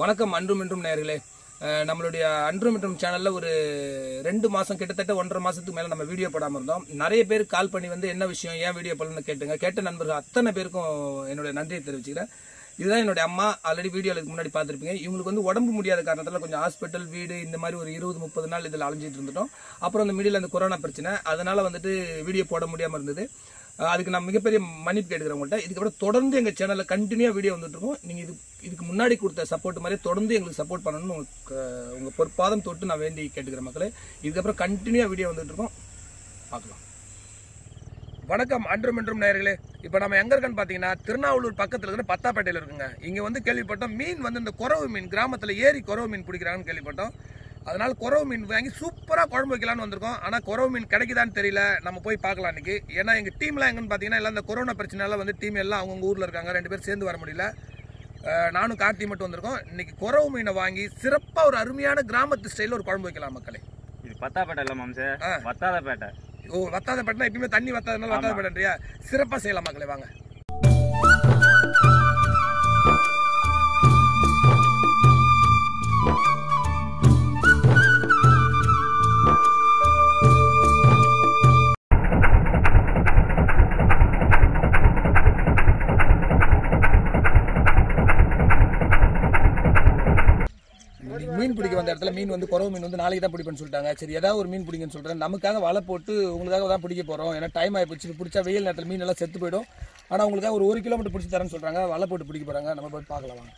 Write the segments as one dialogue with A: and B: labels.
A: வணக்கம் அன்றும் இன்றும் நேர்களே நம்மளுடைய அன்றும் இன்றும் சேனலில் ஒரு ரெண்டு மாதம் கிட்டத்தட்ட ஒன்றரை மாதத்துக்கு மேலே நம்ம வீடியோ போடாமல் இருந்தோம். நிறைய பேர் கால் பண்ணி வந்து என்ன விஷயம்? ஏன் வீடியோ போடலன்னு கேட்டுங்க. கேட்ட நண்பர்கள் அத்தனை பேருக்கும் என்னுடைய நன்றியை தெரிவிச்சுக்கிறேன். இதுதான் என்னுடைய அம்மா. ஆல்ரெடி வீடியோக்கு முன்னாடி பார்த்துருப்பீங்க. இவங்களுக்கு வந்து உடம்பு முடியாத காரணத்தில் கொஞ்சம் ஹாஸ்பிட்டல் வீடு இந்த மாதிரி ஒரு இருபது முப்பது நாள் இதில் அலைஞ்சிட்டு இருந்துட்டோம். அப்புறம் அந்த மீடியில் அந்த கொரோனா பிரச்சனை. அதனால் வந்துட்டு வீடியோ போட முடியாமல் இருந்தது. அதுக்கு நான் மிகப்பெரிய மன்னிப்பு கேட்டுக்கிறேன் உங்கள்கிட்ட இதுக்கப்புறம் தொடர்ந்து எங்கள் சேனலில் கண்டினியூவாக வீடியோ வந்துட்டு இருக்கோம். நீங்கள் இது இதுக்கு முன்னாடி கொடுத்த சப்போர்ட் மாதிரி தொடர்ந்து எங்களுக்கு சப்போர்ட் பண்ணணும்னு உங்களுக்கு உங்கள் பொற்பாதம் தொட்டு நான் வேண்டி கேட்டுக்கிறேன் மக்களே. இதுக்கப்புறம் கண்டினியூவாக வீடியோ வந்துட்டு இருக்கோம். பார்க்கலாம். வணக்கம் அன்றும் என்றும் நேர்களே இப்போ நம்ம எங்கே இருக்கன்னு பார்த்தீங்கன்னா திருநாவலூர் பக்கத்தில் இருக்கிற பத்தாப்பேட்டையில் இருக்குங்க. இங்கே வந்து கேள்விப்பட்டோம் மீன் வந்து இந்த குறவு மீன் கிராமத்தில் ஏரி குறவு மீன் பிடிக்கிறாங்கன்னு கேள்விப்பட்டோம். அதனால குறவு மீன் வாங்கி சூப்பராக குழம்பு வைக்கலாம்னு வந்திருக்கோம். ஆனால் குறவு மீன் கிடைக்குதான்னு தெரியல. நம்ம போய் பார்க்கலாம் இன்னைக்கு. ஏன்னா எங்கள் டீம்லாம் எங்கன்னு பார்த்தீங்கன்னா எல்லாம் இந்த கொரோனா பிரச்சனையால வந்து டீம் எல்லாம் அவங்க ஊரில் இருக்காங்க. ரெண்டு பேர் சேர்ந்து வர முடியல. நானும் கார்த்தி மட்டும் வந்திருக்கோம். இன்னைக்கு குறவு மீனை வாங்கி சிறப்பாக ஒரு அருமையான கிராமத்து ஸ்டைலில் ஒரு குழம்பு வைக்கலாம் மக்களே.
B: இது பத்தாப்பேட்டை இல்ல மாம்சே. வத்தாதப்பேட்டை
A: ஓ வத்தாத பட்டினா எப்பயுமே தண்ணி வத்தாதனால வத்தாத பட்டன்றியா? சிறப்பாக செய்யலாம் மக்களே வாங்க. வந்து குறவு மீன் வந்து நாளைக்கு தான் பிடிப்பேன்னு சொல்லிட்டாங்க. சரி ஏதாவது ஒரு மீன் பிடிங்கன்னு சொல்கிறேன் நமக்காக வலை போட்டு உங்களுக்காக தான் பிடிக்க போகிறோம் ஏன்னா டைம் ஆகிப்போச்சு பிடிச்சா வெயில் நேரத்தில் மீன் எல்லாம் செத்து போயிடும். ஆனால் உங்களுக்காக ஒரு ஒரு கிலோமீட்டர் பிடிச்சி தரேன்னு சொல்கிறாங்க வலை போட்டு பிடிக்க போகிறாங்க நம்ம போய் பார்க்கலாம் வாங்க.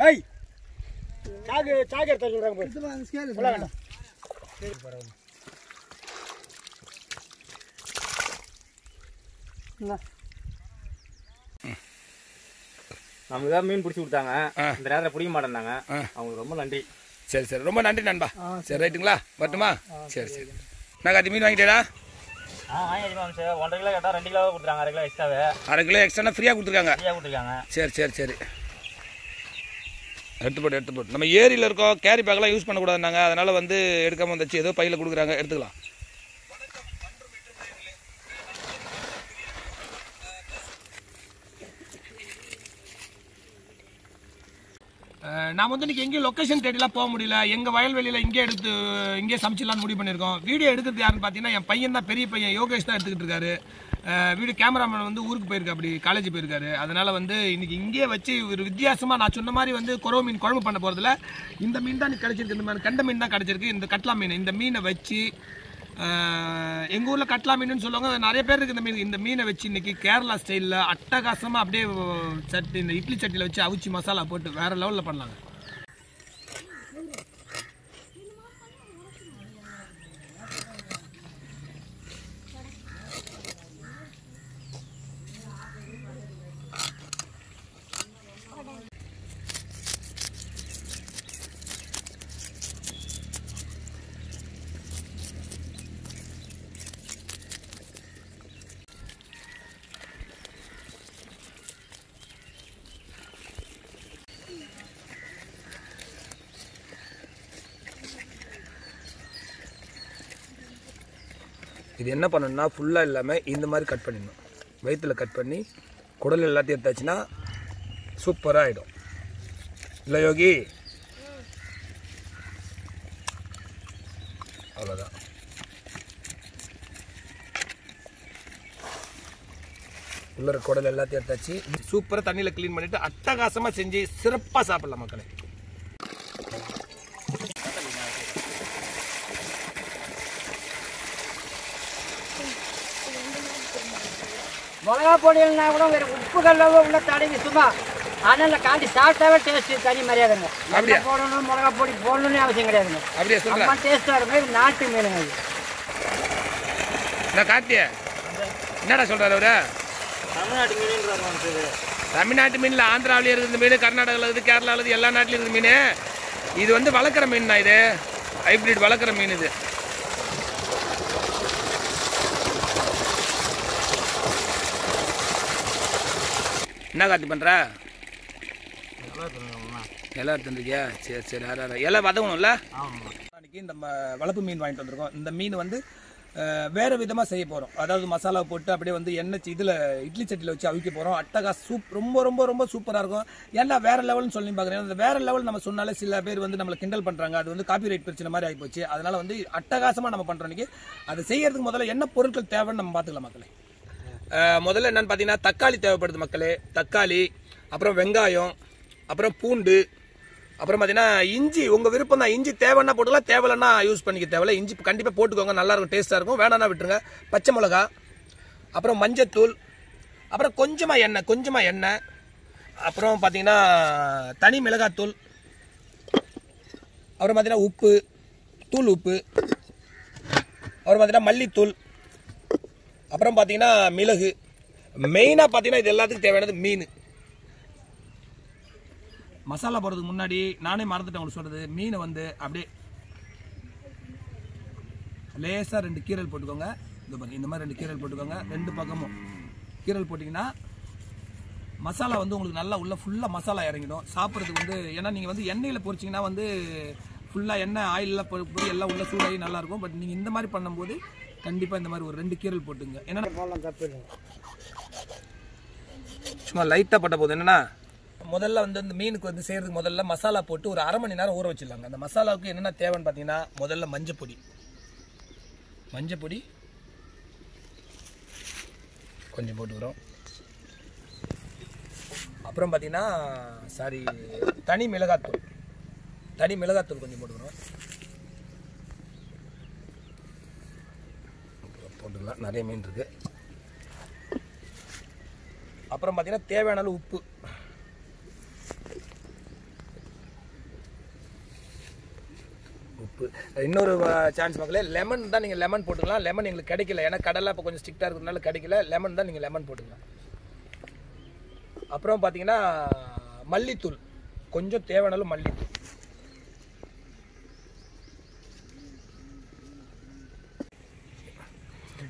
C: ஏய் சாகு சாகு எடுத்து சொல்றாங்க போய் வேண்டாம்
B: நமக்கு தான் மீன் பிடிச்சி கொடுத்தாங்க.
A: ஆ.
B: இந்த நேரத்தில் பிடிக்க மாட்டேன்னாங்க.
A: ஆ.
B: அவங்களுக்கு ரொம்ப நன்றி.
A: சரி சரி. ரொம்ப நன்றி நண்பா. சரி ரைட்டுங்களா? வரட்டுமா? சரி சரி நான் அது மீன் வாங்கிட்டேடா?
B: ஆ வாங்கியாச்சு மாம்சே ஒன்றரை கிலோ கேட்டால் ரெண்டு கிலோ கொடுத்துருக்காங்க அரை கிலோ எக்ஸ்ட்ராவே
A: அரை கிலோ எக்ஸ்ட்ரா ஃப்ரீயாக கொடுத்துருக்காங்க.
B: ஃப்ரீயாக கொடுத்துருக்காங்க.
A: சரி சரி சரி. எடுத்து போட்டு எடுத்து போட்டு நம்ம ஏரியில் இருக்கோம் கேரி பேக்கெல்லாம் யூஸ் பண்ணக்கூடாதுனாங்க அதனால வந்து எடுக்காம வந்துச்சு. ஏதோ பையில் கொடுக்குறாங்க. எடுத்துக்கலாம். நான் வந்து இன்றைக்கி எங்கேயும் லொக்கேஷன் தேடிலாம் போக முடியல. எங்கள் வயல்வெளியில் இங்கே எடுத்து இங்கே சமைச்சிடலாம்னு முடிவு பண்ணியிருக்கோம். வீடியோ எடுக்கிறது யாருன்னு பார்த்தீங்கன்னா என் பையன் தான் பெரிய பையன். யோகேஷ் தான் எடுத்துக்கிட்டு இருக்காரு. வீடு வீடியோ கேமராமேன் வந்து ஊருக்கு போயிருக்கா அப்படி காலேஜ் போயிருக்காரு. அதனால் வந்து இன்றைக்கி இங்கேயே வச்சு ஒரு வித்தியாசமாக நான் சொன்ன மாதிரி வந்து குறவு மீன் குழம்பு பண்ண போகிறதுல இந்த மீன் தான் எனக்கு கிடைச்சிருக்கு. இந்த மாதிரி கண்ட மீன் தான் கிடச்சிருக்கு. இந்த கட்லா மீன் இந்த மீனை வச்சு எங்கள் ஊரில் கட்லா மீனுன்னு சொல்லுவாங்க. நிறைய பேர் இருக்கு இந்த மீன். இந்த மீனை வச்சு இன்னைக்கு கேரளா ஸ்டைலில் அட்டகாசமாக அப்படியே சட்டி இந்த இட்லி சட்டியில் வச்சு அவிச்சு மசாலா போட்டு வேறு லெவலில் பண்ணலாங்க. இது என்ன பண்ணணும்னா ஃபுல்லாக இல்லாமல் இந்த மாதிரி கட் பண்ணிடணும். வயிற்றில் கட் பண்ணி குடல் எல்லாத்தையும் எடுத்தாச்சுன்னா சூப்பராக ஆகிடும் இல்லை யோகி? அவ்வளோதான் உள்ள குடல் எல்லாத்தையும் எடுத்தாச்சு. சூப்பராக தண்ணியில் க்ளீன் பண்ணிவிட்டு அட்டகாசமாக செஞ்சு சிறப்பாக சாப்பிடலாம் மக்களை.
C: மிளகா பொடியல்னா கூட வேற உப்பு கல்லாவோ உள்ள தடவி சும்மா ஆனால் காண்டி சாப்பிட்டாவே டேஸ்ட் தனி மரியாதைங்க.
A: அப்படியா?
C: போடணும் மிளகா பொடி போடணும்னு அவசியம் கிடையாதுங்க.
A: அப்படியே
C: அம்மா டேஸ்ட்டாக இருக்கும் இது நாட்டு மீனுங்க இது.
A: நான் கார்த்திய என்னடா சொல்றாரு அவரு?
B: தமிழ்நாட்டு இது.
A: தமிழ்நாட்டு மீன்ல ஆந்திராவிலேயே இருக்குது மீன் கர்நாடகாவில் இருக்குது கேரளாவில் இருக்குது எல்லா நாட்டிலும் இருக்குது மீன். இது வந்து வளர்க்குற மீன் தான் இது? ஹைப்ரிட் வளர்க்குற மீன் இது. என்ன கார்த்தி பண்ணுற இலை எடுத்துருக்கியா சரி சரி அரை இலை வதங்கணும்ல? அன்னைக்கு இந்த ம- வளர்ப்பு மீன் வாங்கிட்டு வந்திருக்கோம். இந்த மீன் வந்து வேற விதமாக செய்ய போகிறோம் அதாவது மசாலா போட்டு அப்படியே வந்து எண்ணெய் இதில் இட்லி சட்டியில் வச்சு அவிக்க போகிறோம் அட்டகா சூப் ரொம்ப ரொம்ப ரொம்ப சூப்பராக இருக்கும். ஏன்னா வேற லெவல்னு சொல்லி பார்க்குறேன். அந்த வேற லெவல் நம்ம சொன்னாலே சில பேர் வந்து நம்மளை கிண்டல் பண்ணுறாங்க அது வந்து காப்பி ரைட் பிரச்சனை மாதிரி ஆகிப்போச்சு அதனால வந்து அட்டகாசமாக நம்ம பண்ணுறோம் இன்னைக்கு. அதை செய்யறதுக்கு முதல்ல என்ன பொருட்கள் தேவைன்னு நம்ம பார்த்துக்கலாம் மக்களே. முதல்ல என்னன்னு பார்த்தீங்கன்னா தக்காளி தேவைப்படுது மக்களே. தக்காளி அப்புறம் வெங்காயம் அப்புறம் பூண்டு அப்புறம் பார்த்தீங்கன்னா இஞ்சி. உங்கள் விருப்பம் தான் இஞ்சி தேவைன்னா போட்டுக்கலாம் தேவையில்லைன்னா யூஸ் பண்ணிக்க தேவையில்ல. இஞ்சி கண்டிப்பாக போட்டுக்கோங்க நல்லா இருக்கும் டேஸ்ட்டாக இருக்கும். வேணாம்னா விட்டுருங்க. பச்சை மிளகா அப்புறம் மஞ்சத்தூள் அப்புறம் கொஞ்சமாக எண்ணெய் கொஞ்சமாக எண்ணெய் அப்புறம் பார்த்தீங்கன்னா தனி மிளகாத்தூள் அப்புறம் பார்த்தீங்கன்னா உப்பு தூள் உப்பு அப்புறம் பார்த்தீங்கன்னா மல்லித்தூள் அப்புறம் பார்த்தீங்கன்னா மிளகு. மெயினாக பார்த்தீங்கன்னா இது எல்லாத்துக்கும் தேவையானது மீன். மசாலா போடுறதுக்கு முன்னாடி நானே மறந்துட்டேன் உங்களுக்கு சொல்கிறது மீனை வந்து அப்படியே லேசாக ரெண்டு கீரல் போட்டுக்கோங்க. இந்த பாருங்க இந்த மாதிரி ரெண்டு கீரல் போட்டுக்கோங்க. ரெண்டு பக்கமும் கீரல் போட்டிங்கன்னா மசாலா வந்து உங்களுக்கு நல்லா உள்ள ஃபுல்லாக மசாலா இறங்கிடும். சாப்பிட்றதுக்கு வந்து ஏன்னா நீங்கள் வந்து எண்ணெயில் பொறிச்சிங்கன்னா வந்து ஃபுல்லாக எண்ணெய் ஆயிலெலாம் போய் எல்லாம் உள்ள சூடாகி நல்லாயிருக்கும் பட் நீங்கள் இந்த மாதிரி பண்ணும்போது கண்டிப்பாக இந்த மாதிரி ஒரு ரெண்டு கீரல் போட்டுங்க. ஏன்னா சும்மா லைட்டாக பட்ட போது என்னன்னா முதல்ல வந்து இந்த மீனுக்கு வந்து செய்யறதுக்கு முதல்ல மசாலா போட்டு ஒரு அரை மணி நேரம் ஊற வச்சிடலாங்க. அந்த மசாலாவுக்கு என்னென்ன தேவைன்னு பார்த்தீங்கன்னா முதல்ல மஞ்சப்பொடி. மஞ்சப்பொடி கொஞ்சம் போட்டுக்கிறோம். அப்புறம் பார்த்தீங்கன்னா சாரி தனி மிளகாத்தூள். தனி மிளகாத்தூள் கொஞ்சம் போட்டுக்கிறோம். போட்டுக்கலாம் நிறைய மீன் இருக்குது அப்புறம் பார்த்தீங்கன்னா தேவையான அளவு உப்பு. உப்பு. இன்னொரு சான்ஸ் மக்களே லெமன் தான் நீங்கள் லெமன் போட்டுக்கலாம். லெமன் எங்களுக்கு கிடைக்கல. ஏன்னா கடலை இப்போ கொஞ்சம் ஸ்ட்ரிக்டாக இருக்கிறதுனால கிடைக்கல. லெமன் தான் நீங்கள் லெமன் போட்டுக்கலாம். அப்புறம் பார்த்தீங்கன்னா மல்லித்தூள். கொஞ்சம் தேவையான அளவு மல்லித்தூள்.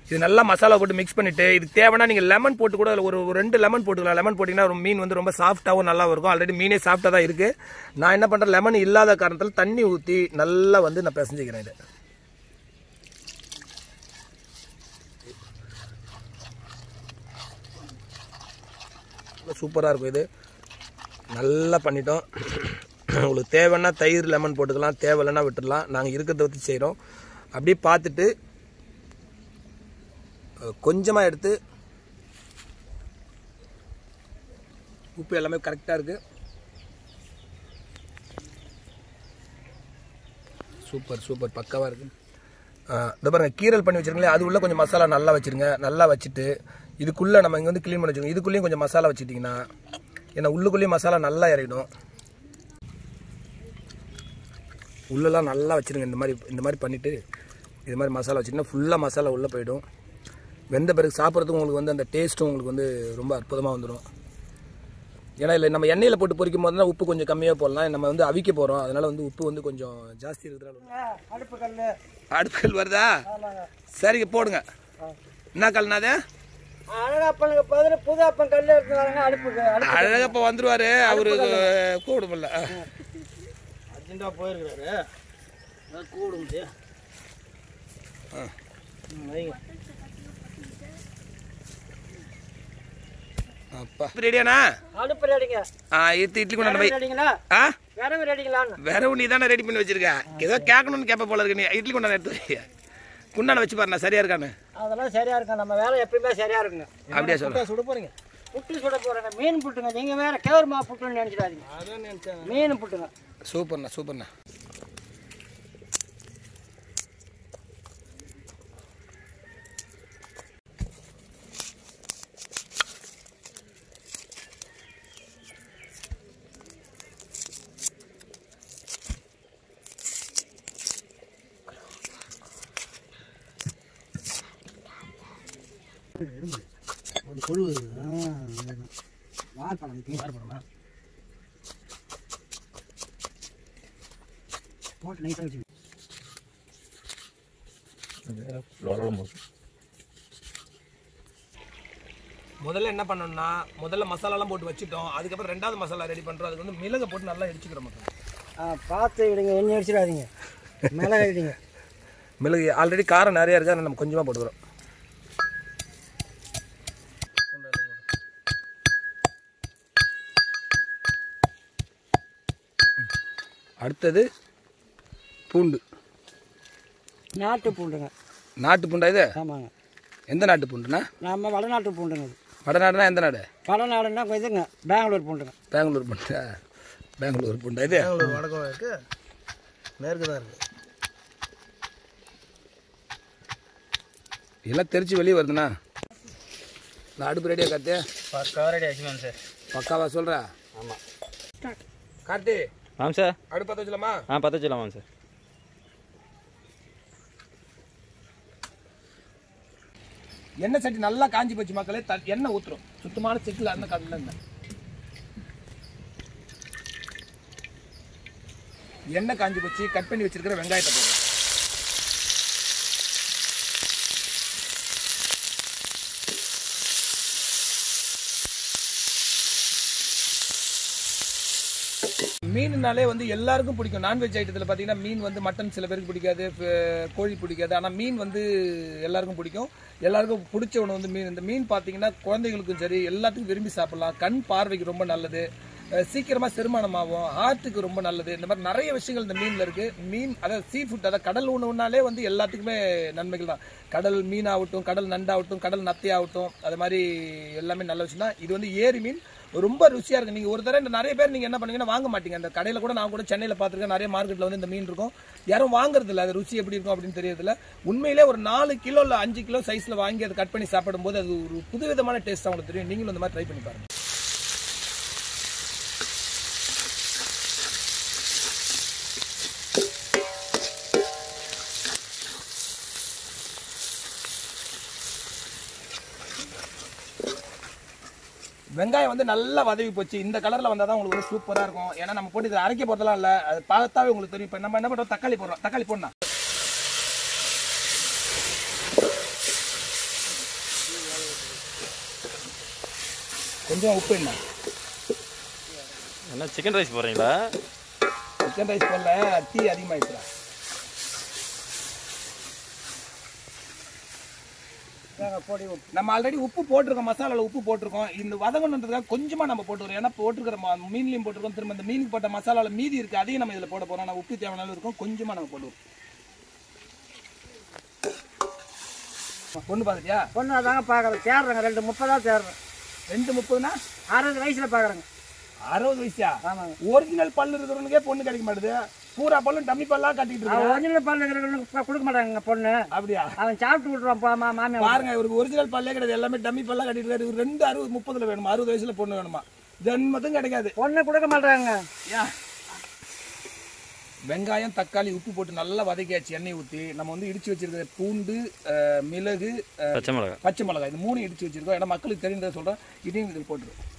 A: இது நல்லா மசாலா போட்டு மிக்ஸ் பண்ணிட்டு இதுக்கு தேவைன்னா நீங்கள் லெமன் போட்டு கூட ஒரு ரெண்டு லெமன் போட்டுக்கலாம். லெமன் போட்டிங்கன்னா மீன் வந்து ரொம்ப சாஃப்ட்டாகவும் நல்லா இருக்கும். ஆல்ரெடி மீனே சாஃப்டாக தான் இருக்குது நான் என்ன பண்ணுறேன் லெமன் இல்லாத காரணத்தில் தண்ணி ஊற்றி நல்லா வந்து நான் பிசைஞ்சிக்கிறேன் இதை. சூப்பராக இருக்கும் இது. நல்லா பண்ணிட்டோம். உங்களுக்கு தேவைன்னா தயிர் லெமன் போட்டுக்கலாம். தேவையில்லைன்னா விட்டுடலாம். நாங்கள் இருக்கிறத வச்சு செய்கிறோம் அப்படியே பார்த்துட்டு கொஞ்சமாக எடுத்து உப்பு எல்லாமே கரெக்டாக இருக்குது சூப்பர் சூப்பர். பக்காவாக இருக்குது இந்த பாருங்கள் கீரல் பண்ணி வச்சிருக்கீங்களே அது உள்ளே கொஞ்சம் மசாலா நல்லா வச்சிருங்க. நல்லா வச்சுட்டு இதுக்குள்ளே நம்ம இங்கே வந்து க்ளீன் பண்ணி வச்சுக்கோங்க இதுக்குள்ளேயும் கொஞ்சம் மசாலா வச்சுட்டிங்கன்னா ஏன்னா உள்ளுக்குள்ளேயும் மசாலா நல்லா இறங்கிடும். உள்ளெல்லாம் நல்லா வச்சுருங்க. இந்த மாதிரி இந்த மாதிரி பண்ணிவிட்டு இது மாதிரி மசாலா வச்சிங்கன்னா ஃபுல்லாக மசாலா உள்ளே போயிடும். வெந்த பிறகு சாப்பிட்றதுக்கு உங்களுக்கு வந்து அந்த டேஸ்ட்டும் உங்களுக்கு வந்து ரொம்ப அற்புதமாக வந்துடும் ஏன்னா இல்லை நம்ம எண்ணெயில் போட்டு பொரிக்கும் போது உப்பு கொஞ்சம் கம்மியாக போடலாம். நம்ம வந்து அவிக்க போகிறோம் அதனால் வந்து உப்பு வந்து கொஞ்சம் ஜாஸ்தி இருக்கிறதால
C: அடுப்பு கல்
A: அடுப்புகள் வருதா? சரிங்க போடுங்க. என்ன கல்னாது
C: அழகப்பனுக்கு பதில் புது அப்பன் கல் எடுத்து வராங்க அடுப்புக்கு அடுப்பு
A: அழகப்பா வந்துருவாரு. அவரு கூடுமில்ல
B: அர்ஜென்ட்டாக போயிருக்கிறாரு. அதான் கூப்பிட முடியும் ம், வைங்க
A: அப்பா. ரெடியாண்ணா
C: அடுப்பு ரெடிங்க
A: ஆ இட்லி இட்லி கொண்டாந்து வை
C: ரெடிங்களா
A: ஆ?
C: விரவு ரெடிங்களான்னு
A: வேற நீ தானே ரெடி பண்ணி வச்சிருக்க. ஏதோ கேட்கணும்னு கேட்ப போல இருக்கு நீ. இட்லி கொண்டாந்து எடுத்து குண்டான வச்சு பாருண்ணா சரியா இருக்கான்னு.
C: அதெல்லாம் சரியா இருக்கும். நம்ம வேலை எப்பயுமே சரியா இருக்குங்க.
A: அப்படியே சொல்ல
B: சுட போறீங்க?
C: புட்டு சுட போறேங்க. மீன் புட்டுங்க. நீங்க வேற கேவருமா புட்டுன்னு நினைச்சிடாதீங்க. மீன் புட்டுங்க.
A: சூப்பர்ண்ணா சூப்பர்ண்ணா. முதல்ல என்ன பண்ணணும்னா முதல்ல மசாலாலாம் போட்டு வச்சுட்டோம். அதுக்கப்புறம் ரெண்டாவது மசாலா ரெடி பண்ணுறோம் அதுக்கு வந்து மிளகை போட்டு நல்லா இடிச்சுக்கிறோம்
C: ஆ பார்த்து விடுங்க எண்ணெய் அடிச்சிடாதீங்க. மிளகு அடிங்க.
A: மிளகு ஆல்ரெடி காரம் நிறையா இருக்குது அதனால் நம்ம கொஞ்சமாக போட்டுக்கிறோம். அடுத்தது பூண்டு.
C: நாட்டு பூண்டுங்க.
A: நாட்டு பூண்டா இது?
C: ஆமாங்க.
A: எந்த நாட்டு பூண்டுண்ணா?
C: நம்ம வடநாட்டு பூண்டுங்க இது.
A: வடநாடுனா எந்த நாடு?
C: வடநாடுன்னா இதுங்க பெங்களூர் பூண்டுங்க.
A: பெங்களூர் பூண்டா? பெங்களூர் பூண்டா இது?
D: வடக்கம் இருக்கு மேற்கு தான் இருக்கு.
A: எல்லாம் தெரிச்சு வெளியே வருதுண்ணா. நான் அடுப்பு ரெடியாக கார்த்தி
B: பக்காவாக ரெடி ஆச்சு மேம் சார்
A: பக்காவா சொல்கிறா
B: ஆமாம்
A: கார்த்தி
B: மேம் சார்
A: அடுப்பு பற்ற வச்சலாமா
B: ஆ பற்ற வச்சுலாம் மேம் சார்
A: எண்ணெய் சட்டி நல்லா காஞ்சி போச்சு மக்களே. த எண்ணெய் ஊற்றுரும் சுத்தமான செக்கில் அந்த கடல எண்ணெய் எண்ணெய் காஞ்சி போச்சு. கட் பண்ணி வச்சிருக்கிற வெங்காயத்தை போடுறோம் மீன்னாலே வந்து எல்லாருக்கும் பிடிக்கும். நான்வெஜ் ஐட்டத்தில் பார்த்தீங்கன்னா மீன் வந்து மட்டன் சில பேருக்கு பிடிக்காது கோழி பிடிக்காது. ஆனால் மீன் வந்து எல்லாருக்கும் பிடிக்கும். எல்லாருக்கும் பிடிச்ச உணவு வந்து மீன். இந்த மீன் பார்த்தீங்கன்னா குழந்தைகளுக்கும் சரி எல்லாத்துக்கும் விரும்பி சாப்பிட்லாம். கண் பார்வைக்கு ரொம்ப நல்லது. சீக்கிரமாக செருமானமாகும். ஹார்ட்டுக்கு ரொம்ப நல்லது. இந்த மாதிரி நிறைய விஷயங்கள் இந்த மீனில் இருக்குது மீன் அதாவது சீ ஃபுட் அதாவது கடல் உணவுனாலே வந்து எல்லாத்துக்குமே நன்மைகள் தான். கடல் மீன் ஆகட்டும் கடல் நண்டாகட்டும் கடல் நத்தையாகட்டும் அது மாதிரி எல்லாமே நல்ல விஷயம் தான். இது வந்து ஏரி மீன். ரொம்ப ருசியா இருக்கு. நீங்க ஒரு தடவை இந்த நிறைய பேர் நீங்க என்ன பண்ணீங்கன்னா வாங்க மாட்டீங்க. அந்த கடையில கூட நான் கூட சென்னையில பார்த்துருக்கேன். நிறைய மார்க்கெட்ல வந்து இந்த மீன் இருக்கும். யாரும் வாங்குறது இல்ல அது ருசி எப்படி இருக்கும் அப்படின்னு தெரியறதில்ல. உண்மையிலே ஒரு நாலு கிலோ இல்ல அஞ்சு கிலோ சைஸ்ல வாங்கி அதை கட் பண்ணி சாப்பிடும்போது அது ஒரு புதுவிதமான டேஸ்ட் அவங்களுக்கு தெரியும். நீங்களும் இந்த மாதிரி ட்ரை பண்ணி பாருங்க. வெங்காயம் வந்து நல்லா வதவி போச்சு. இந்த கலர்ல வந்தா தான் உங்களுக்கு சூப்பரா இருக்கும். ஏன்னா நம்ம போட்டு இதை அரைக்க போறதெல்லாம் இல்ல. அது பார்த்தாவே உங்களுக்கு தெரியும். இப்போ நம்ம என்ன பண்றோம்? தக்காளி போடுறோம். தக்காளி போடணும். கொஞ்சம் உப்பு என்ன
B: என்ன சிக்கன் ரைஸ் போடுறீங்களா?
A: சிக்கன் ரைஸ் போடல. டீ அதிகமாகிடுச்சுடா
C: பொடி
A: நம்ம ஆல்ரெடி உப்பு போட்டிருக்கோம் மசாலால உப்பு போட்டிருக்கோம். இந்த வதங்கணுன்றதுக்காக கொஞ்சமா நம்ம போட்டுக்கிறோம் ஏன்னா போட்டிருக்கிற மீன்லயும் போட்டிருக்கோம். திரும்ப இந்த மீனுக்கு போட்ட மசாலால மீதி இருக்கு அதையும் நம்ம இதுல போட போறோம். நான் உப்பு தேவையான இருக்கும் கொஞ்சமா நம்ம போடுவோம் பொண்ணு பாத்துட்டியா
C: பொண்ணு அதாங்க பார்க்குறேன் தேடுறேங்க ரெண்டு முப்பதா தேடுறேன்
A: ரெண்டு முப்பதுனா?
C: அறுபது வயசுல பார்க்குறேங்க.
A: அறுபது வயசா?
C: ஆமாங்க.
A: ஒரிஜினல் பல்லு இருக்கிறவனுக்கே பொண்ணு கிடைக்க மாட்டுது. பூரா பல்லும் டம்மி பல்லா கட்டிட்டு இருக்கான்
C: ஒரிஜினல் பால் கொடுக்க மாட்டாங்க பொண்ணு.
A: அப்படியா?
C: அவன் சாப்பிட்டு மா மாமியா
A: பாருங்க இவருக்கு ஒரிஜினல் பல்லே கிடையாது. எல்லாமே டம்மி பல்லா கட்டிட்டு இருக்காரு. இவருக்கு ரெண்டு அறுபது முப்பதுல வேணுமா? அறுபது வயசுல பொண்ணு வேணுமா? ஜென்மத்தும் கிடைக்காது.
C: பொண்ணு கொடுக்க மாட்டாங்க
A: ஏன்? வெங்காயம் தக்காளி உப்பு போட்டு நல்லா வதக்கியாச்சு எண்ணெய் ஊற்றி நம்ம வந்து இடிச்சு வச்சிருக்கிற பூண்டு மிளகு
B: பச்சை மிளகா
A: பச்சை மிளகாய். இது மூணு இடிச்சு வச்சிருக்கோம். ஏன்னா மக்களுக்கு தெரிந்ததை சொல்றேன் இதையும் இதில் போட்டுருவோம்.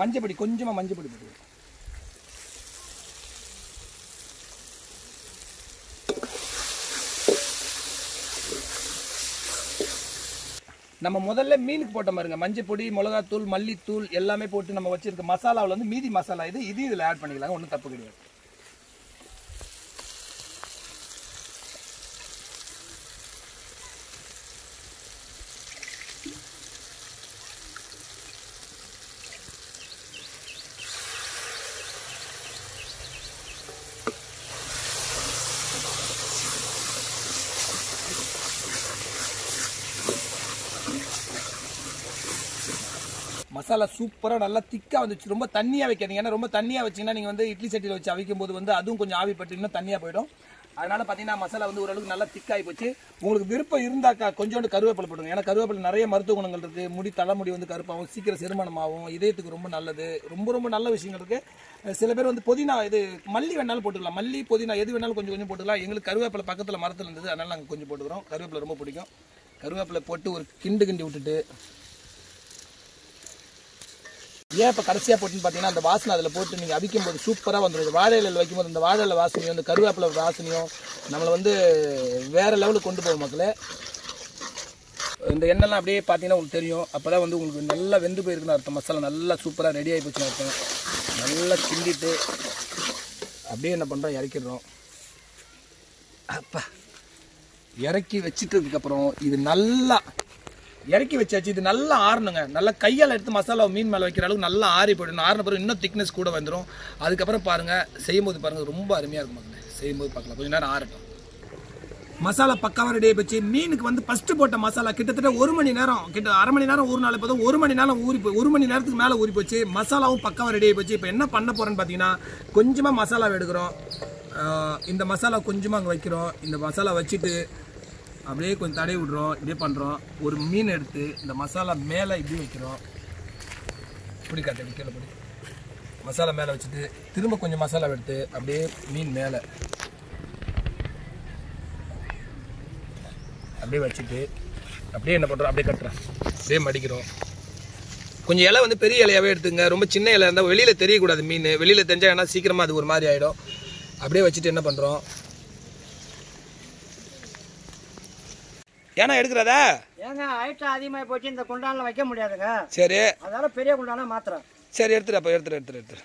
A: மஞ்சப்பொடி கொஞ்சமாக மஞ்சப்பொடி போட்டுருவோம் நம்ம முதல்ல மீனுக்கு போட்ட பாருங்க. மஞ்சப்பொடி மிளகாத்தூள் மல்லித்தூள் எல்லாமே போட்டு நம்ம வச்சிருக்க மசாலாவில் வந்து மீதி மசாலா இது இது இதில் ஆட் பண்ணிக்கலாம் ஒன்றும் தப்பு கிடையாது. மசாலா சூப்பராக நல்லா திக்காக வந்துச்சு. ரொம்ப தண்ணியாக வைக்காதீங்க. ஏன்னா ரொம்ப தண்ணியாக வச்சிங்கன்னா நீங்கள் வந்து இட்லி சட்டியில் வச்சு அவிக்கும் போது வந்து அதுவும் கொஞ்சம் ஆவி பட்டிங்கன்னா தண்ணியாக போயிடும். அதனால் பார்த்தீங்கன்னா மசாலா வந்து ஓரளவுக்கு நல்லா திக்காகி போச்சு. உங்களுக்கு விருப்பம் இருந்தாக்கா கொஞ்சோண்டு கருவேப்பிலை போடுங்க ஏன்னா கருவேப்பிலை நிறைய மருத்துவ குணங்கள் இருக்குது முடி தலைமுடி வந்து கருப்பாகும். சீக்கிரம் செரிமானமாகும். இதயத்துக்கு ரொம்ப நல்லது. ரொம்ப ரொம்ப நல்ல விஷயங்கள் இருக்குது சில பேர் வந்து புதினா இது மல்லி வேணாலும் போட்டுக்கலாம். மல்லி புதினா எது வேணாலும் கொஞ்சம் கொஞ்சம் போட்டுக்கலாம். எங்களுக்கு கருவேப்பிலை பக்கத்தில் மரத்தில் இருந்தது. அதனால் நாங்கள் கொஞ்சம் போட்டுக்கிறோம். கருவேப்பிலை ரொம்ப பிடிக்கும். கருவேப்பிலை போட்டு ஒரு கிண்டு கிண்டி விட்டுட்டு ஏன் இப்போ கடைசியாக போட்டுன்னு பார்த்தீங்கன்னா அந்த வாசனை அதில் போட்டு நீங்கள் அவிக்கும் போது சூப்பராக வந்துடும் இது வாழை இலையில் வைக்கும்போது இந்த வாழை இலை வாசனையும் இந்த கருவேப்பிலை வாசனையும் நம்மளை வந்து வேறு லெவலுக்கு கொண்டு போகும் மக்களே. இந்த எண்ணெய்லாம் அப்படியே பார்த்தீங்கன்னா உங்களுக்கு தெரியும். அப்போ தான் வந்து உங்களுக்கு நல்லா வெந்து போயிருக்குன்னு அர்த்தம். மசாலா நல்லா சூப்பராக ரெடி ஆகி போச்சுன்னு அர்த்தம். நல்லா கிண்டிட்டு அப்படியே என்ன பண்ணுறோம் இறக்கிடுறோம். அப்பா இறக்கி வச்சிட்டதுக்கப்புறம் இது நல்லா இறக்கி வச்சாச்சு. இது நல்லா ஆறணுங்க. நல்லா கையால் எடுத்து மசாலா மீன் மேலே வைக்கிற அளவுக்கு நல்லா ஆறி போயிடும் ஆறின பிறகு இன்னும் திக்னஸ் கூட வந்துடும் அதுக்கப்புறம் பாருங்கள் செய்யும்போது பாருங்கள் ரொம்ப அருமையாக இருக்கும் மக்களே செய்யும்போது பார்க்கலாம். கொஞ்ச நேரம் ஆறட்டும். மசாலா பக்காவாக ரெடி போச்சு மீனுக்கு வந்து ஃபஸ்ட்டு போட்ட மசாலா கிட்டத்தட்ட ஒரு மணி நேரம் கிட்ட அரை மணி நேரம் ஊறினாலே போதும். ஒரு மணி நேரம் ஊறி போய் ஒரு மணி நேரத்துக்கு மேலே ஊறி போச்சு. மசாலாவும் பக்காவாக ரெடி போச்சு இப்போ என்ன பண்ண போகிறேன்னு பார்த்தீங்கன்னா கொஞ்சமாக மசாலா எடுக்கிறோம். இந்த மசாலா கொஞ்சமாக அங்கே வைக்கிறோம். இந்த மசாலா வச்சுட்டு அப்படியே கொஞ்சம் தடவி விடுறோம் இப்படியே பண்ணுறோம் ஒரு மீன் எடுத்து இந்த மசாலா மேலே இப்படி வைக்கிறோம். இப்படி காட்டு கீழே பிடி. மசாலா மேலே வச்சுட்டு திரும்ப கொஞ்சம் மசாலா எடுத்து அப்படியே மீன் மேலே அப்படியே வச்சுட்டு அப்படியே என்ன பண்ணுறோம் அப்படியே கட்டுறேன் அப்படியே மடிக்கிறோம். கொஞ்சம் இலை வந்து பெரிய இலையாவே எடுத்துங்க. ரொம்ப சின்ன இலை இருந்தால் வெளியில் தெரியக்கூடாது மீன். வெளியில் தெரிஞ்சால் ஏன்னா சீக்கிரமாக அது ஒரு மாதிரி ஆகிடும் அப்படியே வச்சுட்டு என்ன பண்ணுறோம் ஏன்னா எடுக்கிறதா?
C: ஏங்க ஐட்டம் அதிகமாக போச்சு இந்த குண்டானில் வைக்க முடியாதுங்க.
A: சரி.
C: அதனால பெரிய குண்டானா மாத்திரம்
A: சரி எடுத்துரு அப்போ எடுத்துரு எடுத்துரு எடுத்துரு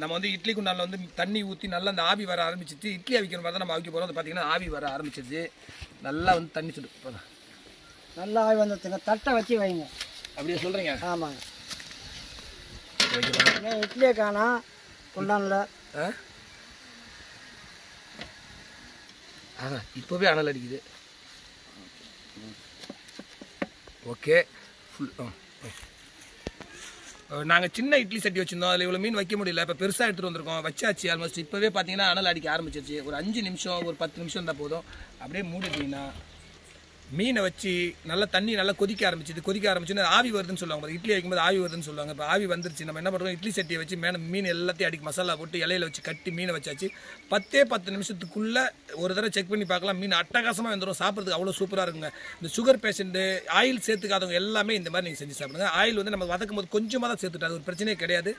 A: நம்ம வந்து இட்லி குண்டானில் வந்து தண்ணி ஊற்றி நல்லா அந்த ஆவி வர ஆரம்பிச்சிச்சு. இட்லி அவிக்கிற மாதிரி தான் நம்ம அவிக்க போகிறோம் அது பார்த்தீங்கன்னா ஆவி வர ஆரம்பிச்சிருச்சு நல்லா வந்து தண்ணி சுடு போதும்.
C: நல்லா ஆவி வந்துச்சுங்க தட்டை வச்சு வைங்க.
A: அப்படியே சொல்கிறீங்க
C: ஆமாங்க. ஏன் இட்லியை காணோம் குண்டானில்
A: ஆ? ஆ இப்போவே அனல் அடிக்குது. ஓகே. ஃபுல் நாங்கள் சின்ன இட்லி சட்டி வச்சுருந்தோம். அதில் இவ்வளோ மீன் வைக்க முடியல. இப்போ பெருசாக எடுத்துகிட்டு வந்திருக்கோம். வச்சாச்சு ஆல்மோஸ்ட் இப்போவே பார்த்தீங்கன்னா அனல் அடிக்க ஆரம்பிச்சிருச்சு. ஒரு அஞ்சு நிமிஷம் ஒரு பத்து நிமிஷம் இருந்தால் போதும். அப்படியே மூடிட்டீங்கன்னா மீனை வச்சு நல்லா தண்ணி நல்லா கொதிக்க ஆரம்பிச்சுது கொதிக்க ஆரம்பிச்சுன்னு ஆவி வருதுன்னு சொல்லுவாங்க இட்லி வைக்கும்போது ஆவி வருதுன்னு சொல்லுவாங்க. இப்போ ஆவி வந்துருச்சு நம்ம என்ன பண்ணுறோம் இட்லி சட்டியை வச்சு மேலே மீன் எல்லாத்தையும் அடிக்க மசாலா போட்டு இலையில வச்சு கட்டி மீனை வச்சாச்சு. பத்தே பத்து நிமிஷத்துக்குள்ளே ஒரு தடவை செக் பண்ணி பார்க்கலாம் மீன் அட்டகாசமாக வந்துடும் சாப்பிட்றதுக்கு அவ்வளோ சூப்பராக இருக்குங்க. இந்த சுகர் பேஷண்ட்டு ஆயில் சேர்த்துக்காதவங்க எல்லாமே இந்த மாதிரி நீங்கள் செஞ்சு சாப்பிடுங்க. ஆயில் வந்து நம்ம வதக்கும் போது கொஞ்சமாக தான் சேர்த்துட்டு அது ஒரு பிரச்சனையே கிடையாது.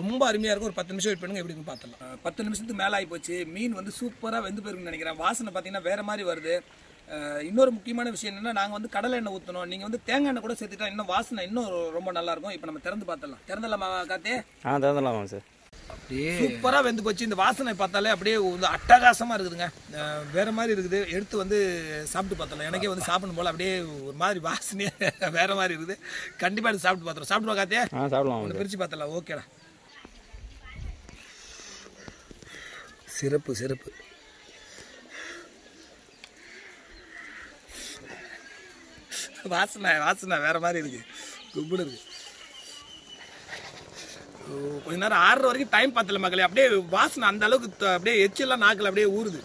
A: ரொம்ப அருமையாக இருக்கும். ஒரு பத்து நிமிஷம் வெயிட் பண்ணுங்க எப்படி பார்த்துலாம் பத்து நிமிஷத்துக்கு மேலே ஆகி போச்சு. மீன் வந்து சூப்பராக வெந்து போயிருக்குன்னு நினைக்கிறேன். வாசனை பார்த்தீங்கன்னா வேறு மாதிரி வருது. இன்னொரு முக்கியமான விஷயம் என்னன்னா நாங்கள் வந்து கடலை எண்ணெய் ஊற்றணும் நீங்கள் வந்து தேங்காய் எண்ணெய் கூட சேர்த்துட்டா இன்னும் வாசனை இன்னும் ரொம்ப நல்லா இருக்கும். இப்போ நம்ம திறந்து பார்த்தலாம் திறந்துடலாமா காத்தே
B: ஆ திறந்துடலாமா சார்.
A: சூப்பராக வெந்து போச்சு. இந்த வாசனை பார்த்தாலே அப்படியே வந்து அட்டகாசமாக இருக்குதுங்க. வேற மாதிரி இருக்குது. எடுத்து வந்து சாப்பிட்டு பார்த்தலாம் எனக்கே வந்து சாப்பிடும் போல. அப்படியே ஒரு மாதிரி வாசனையே வேற மாதிரி இருக்குது. கண்டிப்பாக எடுத்து சாப்பிட்டு பார்த்துறோம் சாப்பிடுவா காத்தே
B: ஆ சாப்பிடலாம்
A: ஒன்று பிரித்து பார்த்தலாம் ஓகேடா. சிறப்பு சிறப்பு. வாசனை வாசனை வேற மாதிரி இருக்கு. கும்பிடு இருக்கு. கொஞ்ச நேரம் ஆறுற வரைக்கும் டைம் பார்த்தல மக்களே. அப்படியே வாசனை அந்த அளவுக்கு அப்படியே எச்செல்லாம் நாக்கில் அப்படியே ஊறுது.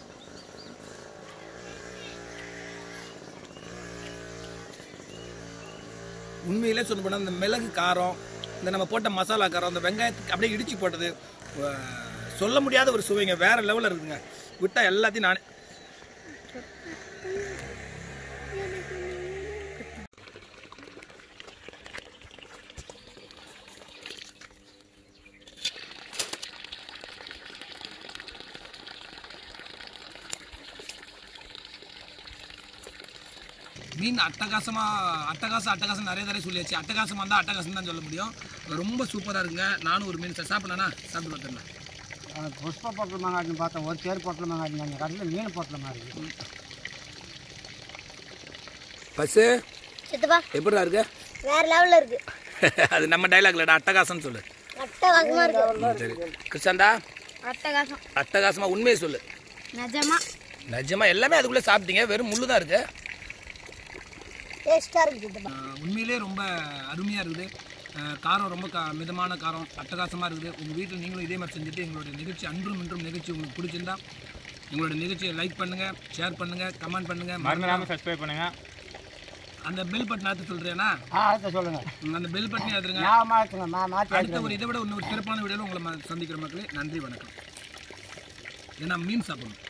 A: உண்மையிலே சொல்ல போனால் இந்த மிளகு காரம் இந்த நம்ம போட்ட மசாலா காரம் இந்த வெங்காயத்துக்கு அப்படியே இடிச்சு போட்டது சொல்ல முடியாத ஒரு சுவைங்க. வேற லெவலில் இருக்குதுங்க. விட்டால் எல்லாத்தையும் நானே மீன் அட்டகாசமா அட்டகாசம் அட்டகாசம் நிறைய தடவை சொல்லியாச்சு. அட்டகாசமா இருந்தால் அட்டகாசம் தான் சொல்ல முடியும். ரொம்ப சூப்பராக இருக்குங்க. நானும் ஒரு மீன் சாப்பிடணா சாப்பிட்டு பார்த்துருந்தேன்
C: புஷ்ப பொட்டல் மாங்காட்டின்னு பார்த்தேன் ஒரு சேர் பொட்டல் மாங்காட்டின்னு அந்த கடையில் மீன் பொட்டல் மாதிரி
A: பஸ்ஸு
E: சித்தப்பா
A: எப்படிடா இருக்கு?
E: வேற லெவல்ல இருக்கு.
A: அது நம்ம டைலாக்லடா அட்டகாசம்னு சொல்லு.
E: அட்டகாசமா இருக்கு.
A: சரி. கிருஷ்ணாண்டா
E: அட்டகாசம்.
A: அட்டகாசமா உண்மையை சொல்லு.
E: நிஜமா.
A: நிஜமா எல்லாமே அதுக்குள்ளே சாப்பிட்டீங்க. வெறும் முள்ளு தான் இருக்கு.
E: டேஸ்டா இருக்கு சித்தப்பா
A: ஆஹ் உண்மையிலே ரொம்ப அருமையாக இருக்குது. காரம் ரொம்ப கா மிதமான காரம் அட்டகாசமாக இருக்குது. உங்கள் வீட்டில் நீங்களும் இதே மாதிரி செஞ்சுட்டு எங்களுடைய நிகழ்ச்சி அன்றும் இன்றும் நிகழ்ச்சி உங்களுக்கு பிடிச்சிருந்தா எங்களுடைய நிகழ்ச்சியை லைக் பண்ணுங்கள் ஷேர் பண்ணுங்கள் கமெண்ட் பண்ணுங்கள்
B: மறந்துடாமல் சப்ஸ்கிரைப் பண்ணுங்கள்
A: அந்த பெல் பட்டன் ஆற்று சொல்கிறேன்னா
C: சொல்லுங்க.
A: அந்த பெல் பட்டனை ஆற்றுங்க அடுத்த ஒரு இதை விட இன்னொரு சிறப்பான வீடியோவில் உங்களை சந்திக்கிற மக்களே நன்றி வணக்கம். ஏன்னா மீன் சாப்பிடணும்.